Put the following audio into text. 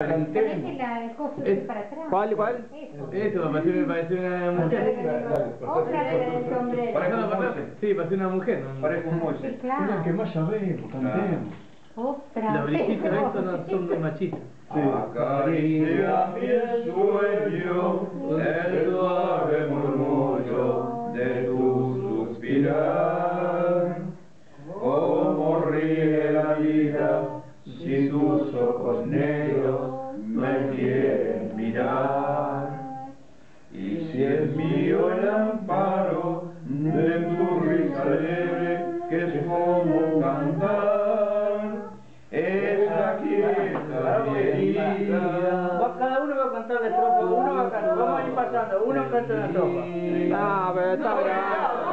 La, Es- para atrás. ¿Cuál, cuál? Eso. Eso, me parece, me parece una mujer. Otra del sombrero. Para no, para- Sí, parece una mujer. Parece un Sí, moche. claro. que más sabemos, cantemos. Otra Los brillitos vez. estos no son muy machistas. Acaricia mi sueño el suave murmullo de tu suspirar. Cómo ríe la vida si tus ojos negros me quieren mirar. Y si es mío el amparo de tu risa alegre, que es como cantar, esa quieta herida. Va- Cada uno va a cantar la estrofa, uno va a cantar, vamos a ir pasando, uno canta una estrofa. Ah, pero está bravo.